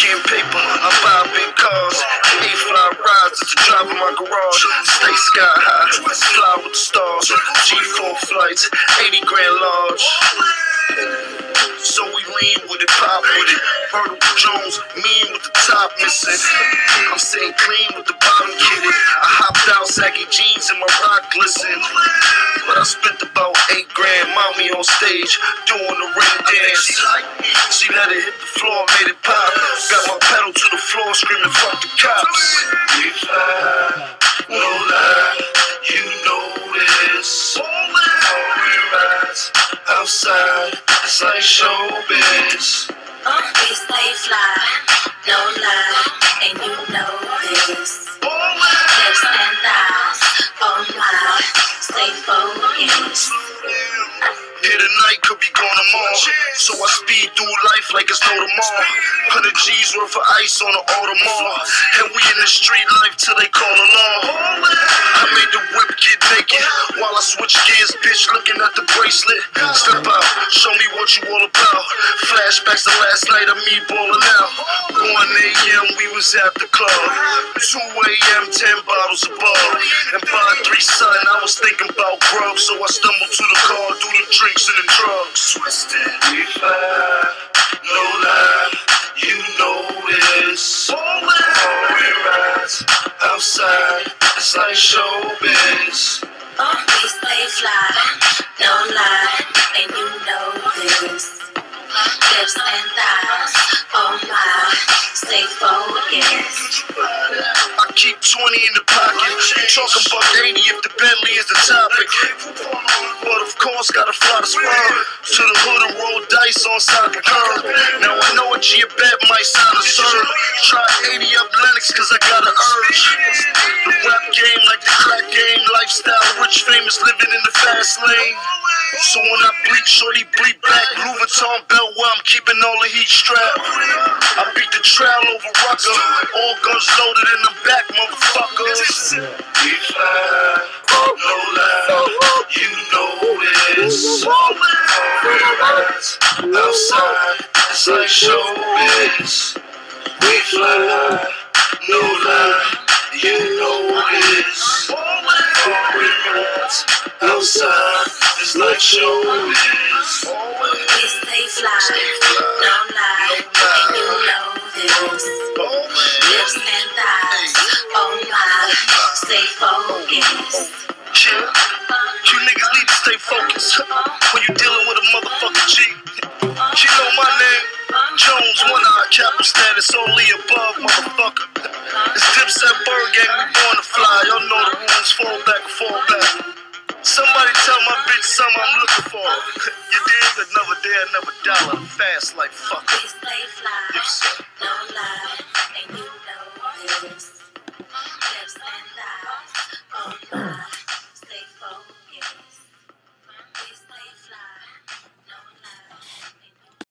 getting paper. I buy big cars, eight fly rides to drive in my garage. Stay sky high, fly with the stars. G4 flights, 80 grand large. So we lean with it, pop with it. Vertical Jones, mean with the top missing. I'm sitting clean with the bottom kitted. I hopped out, saggy jeans and my rock glisten. Grand, mommy on stage, doing the ring dance. She let it hit the floor, made it pop. Got my pedal to the floor, screaming, fuck the cops. We fly, no lie, you know this. Foreign rides outside, it's like showbiz. We stay fly, no lie, and you know this. Lips and thighs, oh my, stay focused. Here tonight could be gone tomorrow. So I speed through life like it's no tomorrow. 100 G's worth of ice on the Audemars. And we in the street life till they call alarm. I made the whip get naked while I switch gears, bitch, looking at the bracelet. Step out, show me what you all about. Flashbacks to last night of me balling out. 1 a.m. we was at the club. 2 a.m. 10 bottles of. And by 3 son, I was thinking about grub. So I stumbled to the drinks and the drugs. Twisted, we fly, no lie, you know this. Foreign rides outside, it's like showbiz. Uh, we stay fly, no lie, and you know this. Lips and thighs, oh my, stay focused. Keep 20 in the pocket. You talking about 80 if the Bentley is the topic. But of course, gotta fly the sperm to the hood and roll dice on curb. Now I know a G a bet might sound absurd. Try 80 up Lenox cause I got an urge. The rap game like the crack game, lifestyle, rich, famous, living in the fast lane. So when I bleed, shorty bleed back. Louis Vuitton belt where I'm keeping all the heat strapped. I beat the trail over Rucker. All guns loaded in the back, motherfuckers. We fly, no lie, you know this. Rides outside, it's like showbiz. We fly, no lie, you it's like showbiz. We stay fly, no lie, you know this. Lips and thighs, oh my, stay focused. Yeah. You niggas need to stay focused when you dealing with a motherfucking G. She know my name. Jones, one eye, capital status, only above, bitch something I'm looking for. You dig? Another day, another dollar. Fast like fuck.